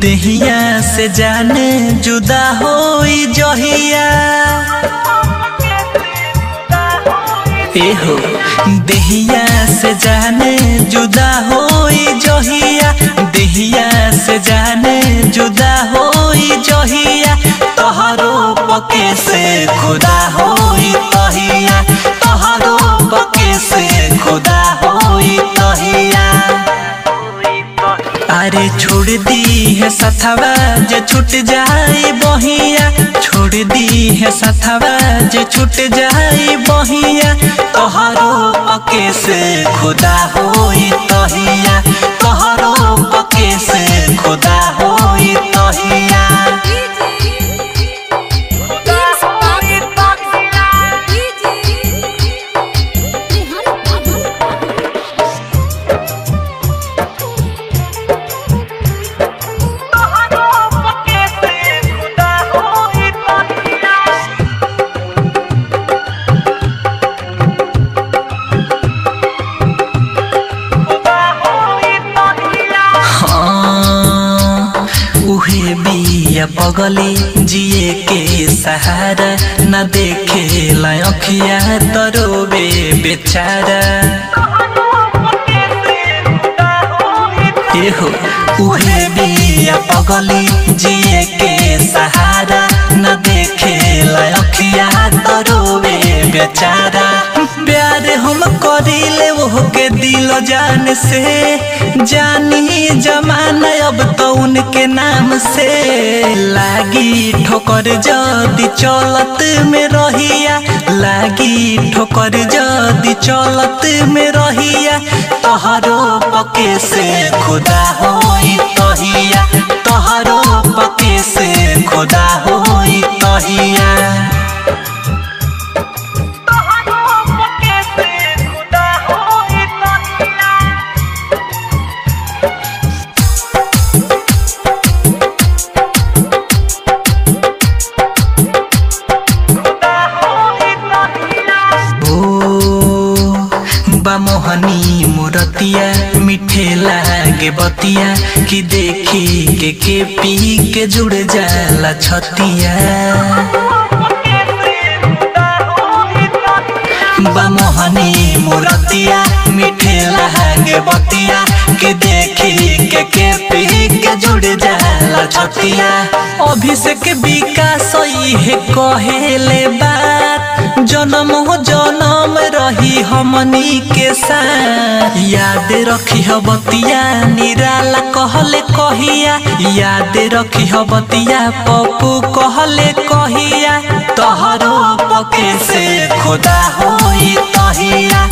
देहिया से जाने जुदा हो जहिया। एहो, देहिया से जाने जुदा हो जहिया। देहिया से जाने जुदा हो जहिया। तोहरो पके से खुदा होई अरे छोड़ दी है सथवा जे छूट जाए बहिया। छोड़ दी है सथवा जे छूट जाए बहिया। तोहरो पके से खुदा होई तहिया। उहे बिया पगले जिए के सहारा, न देखे लाखिया तरोबे बेचारा। एहो, उहे बिया पगले जिए के सहारा, न देखे लाखिया तरोबे बेचारा प्यार हम करिले वो दिल जान से। जानी जमाना अब तो उनके नाम से। लागी ठोकर जदी चलत में रहिया। लागी ठोकर जदी चलत में रहिया। तोहरो पके से खुदा होई तहिया। तोहरो पके से खुदा होई तहिया। मोहनी मीठे लागे बतिया, कि देखी के के पी के जुड़ जाला छतिया। मोहनी मुरतिया, मिठे लागे बतिया, कि देखी के के पी के जुड़ जाला छतिया। अभिषेक विकास है कहेले बात जन्म हो, जन्म रही हमनी के याद रखी हो बतिया, निराला कहले कहिया। याद रखी हो बतिया, पप्पू कहले कहिया। तहरो पके से खुदा होई तहिया